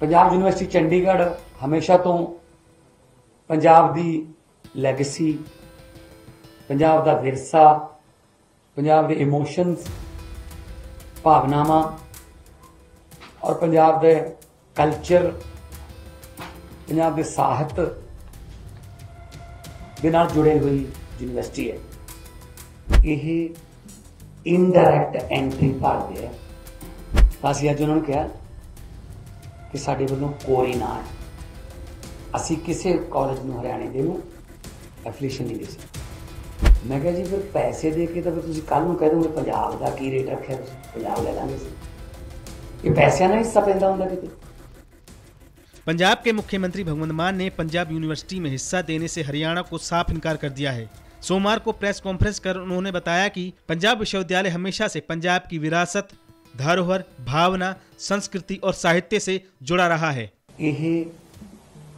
Punjab university Chandigarh ਹਮੇਸ਼ਾ ਤੋਂ ਪੰਜਾਬ ਦੀ ਲੈਗੇਸੀ ਪੰਜਾਬ ਦਾ ਵਿਰਸਾ, ਪੰਜਾਬ ਦੇ ਇਮੋਸ਼ਨਸ ਭਾਵਨਾਵਾਂ ਔਰ ਪੰਜਾਬ ਦੇ ਕਲਚਰ ਪੰਜਾਬ ਦੇ ਸਾਹਿਤ ਦੇ ਨਾਲ ਜੁੜੇ ਹੋਈ ਯੂਨੀਵਰਸਿਟੀ ਹੈ। ਇਹ ਇਨਡਾਇਰੈਕਟ ਐਂਟਰੀ ਭਰਦੇ ਆ ਤਾਂ ਅਸੀਂ ਅੱਜ ਉਹਨਾਂ ਨੂੰ ਕਿਹਾ ਕਿ ਸਾਡੇ ਵੱਲੋਂ ਕੋਈ ਨਾ ਹੈ ਅਸੀਂ ਕਿਸੇ ਕਾਲਜ ਨੂੰ ਹਰਿਆਣੇ ਦੇ ਨੂੰ ਐਫੀਲੀਏਸ਼ਨ ਨਹੀਂ ਦੇ ਸਕਦੇ ਮੈਂ ਕਿਹਾ ਜੀ ਫਿਰ ਪੈਸੇ ਦੇ ਕੇ ਤਾਂ ਫਿਰ ਤੁਸੀਂ ਕੱਲ ਨੂੰ ਕਹਿ ਦੋਗੇ ਪੰਜਾਬ ਦਾ ਕੀ ਰੇਟ ਰੱਖਿਆ ਤੁਸੀਂ ਪੰਜਾਬ ਲੈ ਲਾਂਗੇ ਅਸੀਂ ਇਹ ਪੈਸਿਆਂ ਨਾਲ ਹਿੱਸਾ ਪੈਂਦਾ ਹੁੰਦਾ ਕਿਤੇ पंजाब के मुख्यमंत्री भगवंत मान ने पंजाब यूनिवर्सिटी में हिस्सा देने से हरियाणा को साफ इनकार कर दिया है सोमवार को प्रेस कॉन्फ्रेंस कर उन्होंने बताया कि पंजाब विश्वविद्यालय हमेशा से पंजाब की विरासत धरोहर भावना संस्कृति और साहित्य से जुड़ा रहा है ਇਹ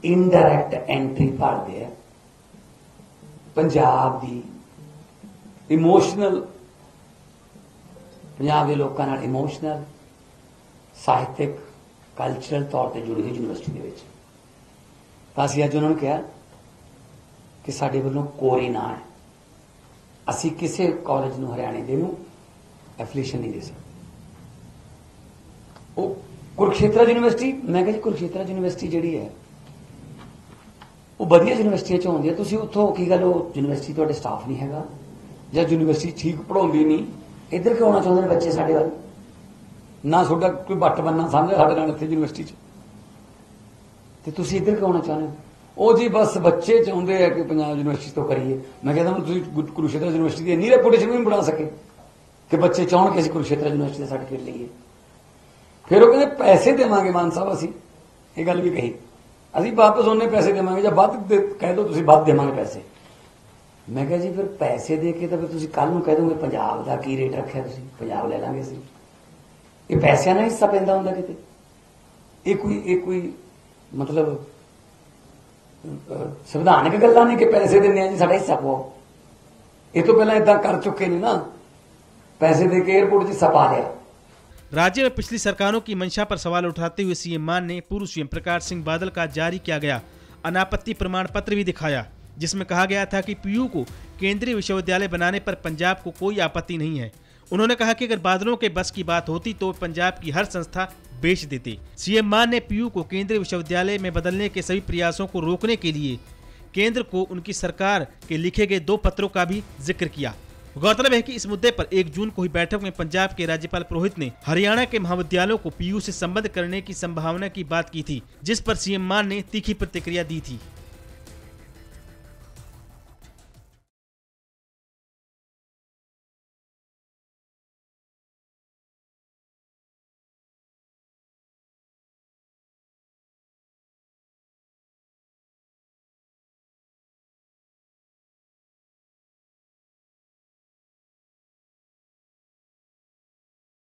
ਇਨਡਾਇਰੈਕਟ ਐਂਟਰੀ ਭਰਦੇ ਆ ਪੰਜਾਬ ਦੀ ਇਮੋਸ਼ਨਲ ਪੰਜਾਬ ਦੇ ਲੋਕਾਂ ਨਾਲ ਇਮੋਸ਼ਨਲ ਸਾਹਿਤਿਕ ਕਲਚਰਲ ਤੌਰ ਤੇ ਜੁੜੀ ਹੋਈ ਯੂਨੀਵਰਸਿਟੀ ਦੇ ਵਿੱਚ ਤਾਂ ਅਸੀਂ ਅੱਜ ਉਹਨਾਂ ਨੂੰ ਕਿਹਾ ਕਿ ਸਾਡੇ ਵੱਲੋਂ ਕੋਈ ਨਾ ਹੈ ਅਸੀਂ ਕਿਸੇ ਕਾਲਜ ਨੂੰ ਹਰਿਆਣੇ ਦੇ ਨੂੰ ਐਫੀਲੀਏਸ਼ਨ ਨਹੀਂ ਦੇ ਸਕਦੇ ਉਹ ਕੁਰਕਸ਼ੇਤਰ ਯੂਨੀਵਰਸਿਟੀ, ਮੈਂ ਕਿਹਾ ਜੀ ਕੁਰਕਸ਼ੇਤਰ ਯੂਨੀਵਰਸਿਟੀ ਜਿਹੜੀ ਹੈ, ਉਹ ਵਧੀਆ ਯੂਨੀਵਰਸਿਟੀਆਂ ਚੋਂ ਆਉਂਦੀ ਹੈ। ਤੁਸੀਂ ਉੱਥੋਂ ਕੀ ਗੱਲ, ਉਹ ਯੂਨੀਵਰਸਿਟੀ ਤੁਹਾਡੇ ਸਟਾਫ ਨਹੀਂ ਹੈਗਾ ਜਾਂ ਯੂਨੀਵਰਸਿਟੀ ਠੀਕ ਪੜਾਉਂਦੀ ਨਹੀਂ। ਇੱਧਰ ਕਿਉਂ ਆਉਣਾ ਚਾਹੁੰਦੇ ਨੇ ਬੱਚੇ ਸਾਡੇ ਵੱਲ? ਨਾ ਤੁਹਾਡਾ ਕੋਈ ਬੱਟ ਬੰਨਾ ਸਮਝਿਆ ਸਾਡੇ ਨਾਲ ਇੱਥੇ ਯੂਨੀਵਰਸਿਟੀ 'ਚ। ਤੇ ਤੁਸੀਂ ਇੱਧਰ ਕਿਉਂ ਆਉਣਾ ਚਾਹੁੰਦੇ ਹੋ? ਉਹ ਜੀ ਬਸ ਬੱਚੇ ਚਾਹੁੰਦੇ ਆ ਕਿ ਪੰਜਾਬ ਯੂਨੀਵਰਸਿਟੀ ਤੋਂ ਕਰੀਏ। ਮੈਂ ਕਹਿੰਦਾ ਹੁਣ ਤੁਸੀਂ ਗੁ- ਯੂਨੀਵਰਸਿਟੀ ਦੀ ਇੰਨੀ ਰੈਪੂਟੇਸ਼ਨ ਵੀ ਨਹੀਂ ਬਣਾ ਸਕੇ ਕਿ ਬੱਚੇ ਚਾਹਣ ਕਿ ਅਸੀਂ ਕੁਰੂਕਸ਼ੇਤਰ ਯੂਨੀਵਰਸਿਟੀ ਦਾ ਸਰਟੀਫਿਕੇਟ ਲਈਏ। ਫਿਰ ਉਹ ਕਹਿੰਦੇ, ਪੈਸੇ ਦੇਵਾਂਗੇ ਮਾਨ ਸਾਹਿਬ ਅਸੀਂ। ਇਹ ਗੱਲ ਵੀ ਕਹੀ। ਅਸੀਂ ਵਾਪਸ ਉਹਨੇ ਪੈਸੇ ਦੇਵਾਂਗੇ ਜਾਂ ਵੱਧ ਦੇ- ਕਹਿ ਦਿਓ ਤੁਸੀਂ ਵੱਧ ਦੇਵਾਂਗੇ ਪੈਸੇ। ਮੈਂ ਕਿਹਾ ਜੀ, ਫਿਰ ਪੈਸੇ ਦੇ ਕੇ ਤਾਂ ਫਿਰ ਤੁਸੀਂ ਕੱਲ ਨੂੰ ਕਹਿ ਦੋਗੇ, ਪੰਜਾਬ ਦਾ ਕੀ ਰੇਟ ਰੱਖਿਆ ਤੁਸੀਂ? ਪੰਜਾਬ ਲੈ ਲਾਂਗੇ ਅਸੀਂ। ਇਹ ਪੈਸਿਆਂ ਨਾਲ ਹਿੱਸਾ ਪੈਂਦਾ ਹੁੰਦਾ ਕਿਤੇ। ਇਹ ਕੋਈ ਇਹ ਕੋਈ ਮਤਲਬ ਸੰਵਿਧਾਨਕ ਗੱਲਾਂ ਨਹੀਂ ਕਿ ਪੈਸੇ ਦਿੰਨੇ ਆ ਜੀ, ਸਾਡਾ ਹਿੱਸਾ ਪਾਓ। ਇਹ ਤੋਂ ਪਹਿਲਾਂ ਇਦਾਂ ਕਰ ਚੁੱਕੇ ਨੇ ਨਾ। ਪੈਸੇ ਦੇ ਕੇ 에어ਪੋਰਟ 'ਚ ਹਿੱਸਾ ਪਾ ਲਿਆ। राज्य में पिछली सरकारों की मंशा पर सवाल उठाते हुए सीएम मान ने पूर्व सीएम प्रकाश सिंह बादल का जारी किया गया। अनापत्ति प्रमाण पत्र भी दिखाया, जिसमें कहा गया था कि पीयू को केंद्रीय विश्वविद्यालय बनाने पर पंजाब को कोई आपत्ति नहीं है। उन्होंने कहा कि अगर बादलों के बस की बात होती तो पंजाब की हर संस्था बेच देते। सीएम मान ने पीयू को केंद्रीय विश्वविद्यालय में बदलने के सभी प्रयासों को रोकने के लिए केंद्र को उनकी सरकार के लिखे गए दो पत्रों का भी ज़िक्र किया। गौरतलब है कि इस मुद्दे पर 1 जून को ही बैठक में पंजाब के राज्यपाल पुरोहित ने हरियाणा के महाविद्यालयों को पीयू से संबद्ध करने की संभावना की बात की थी, जिस पर सीएम मान ने तीखी प्रतिक्रिया दी थी।